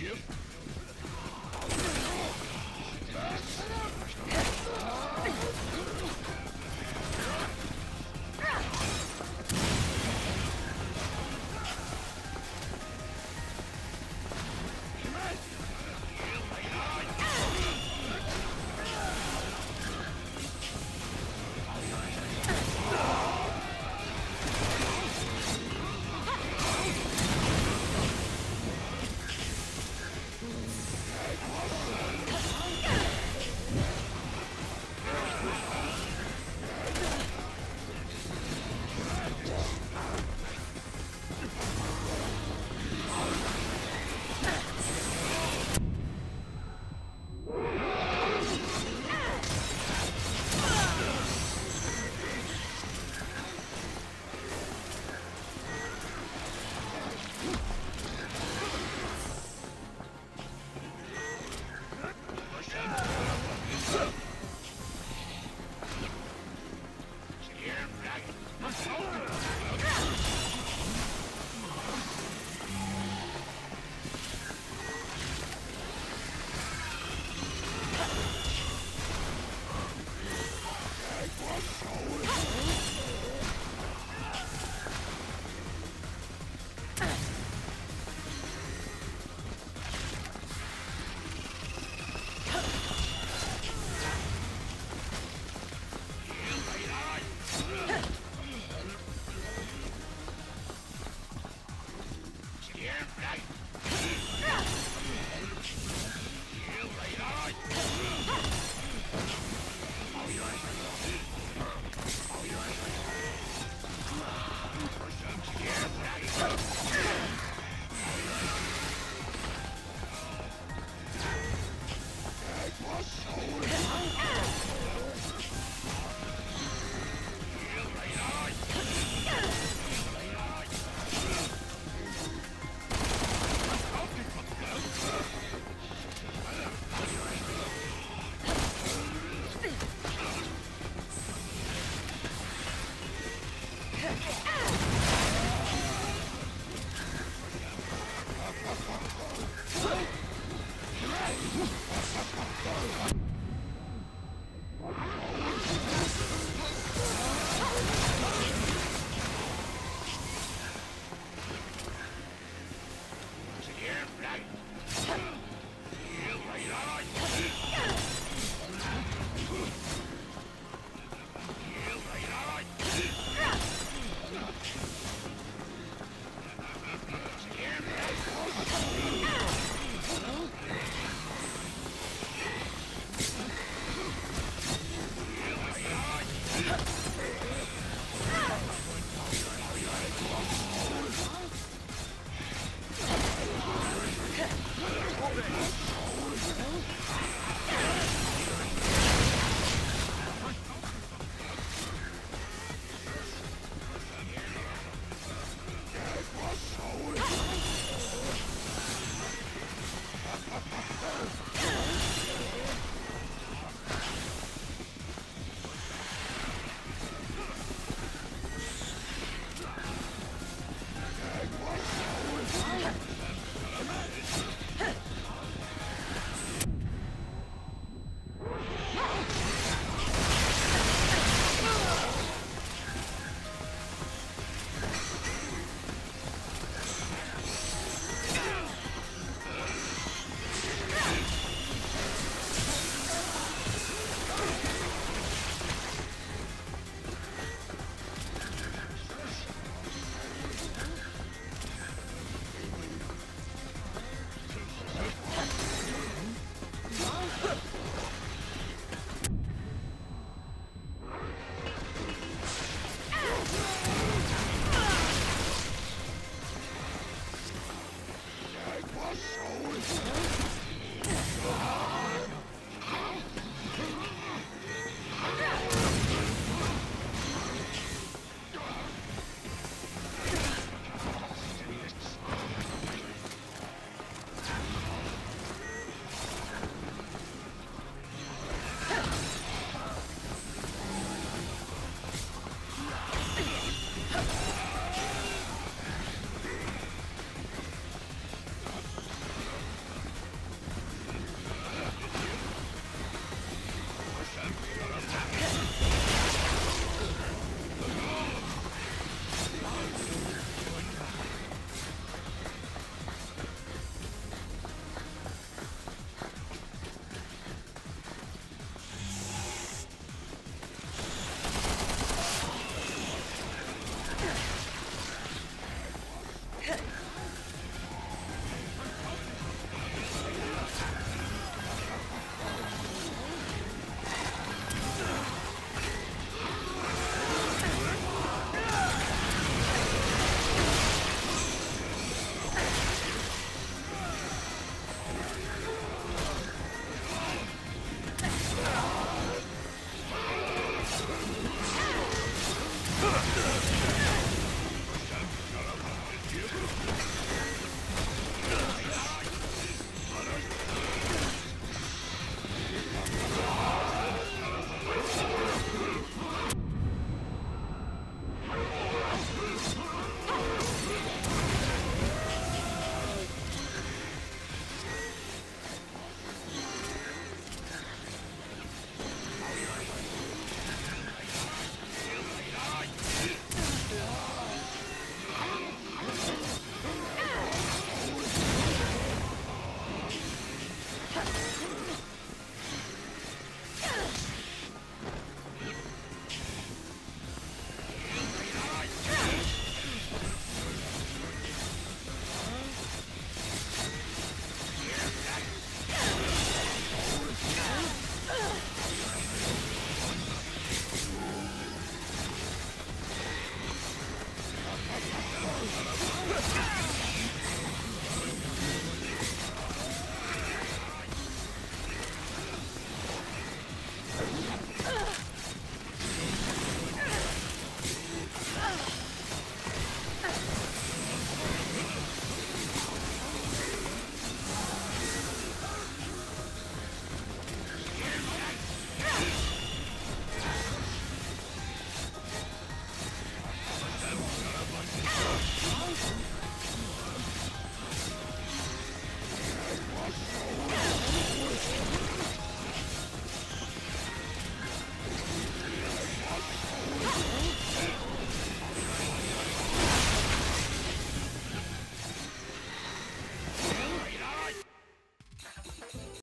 Ship. Back.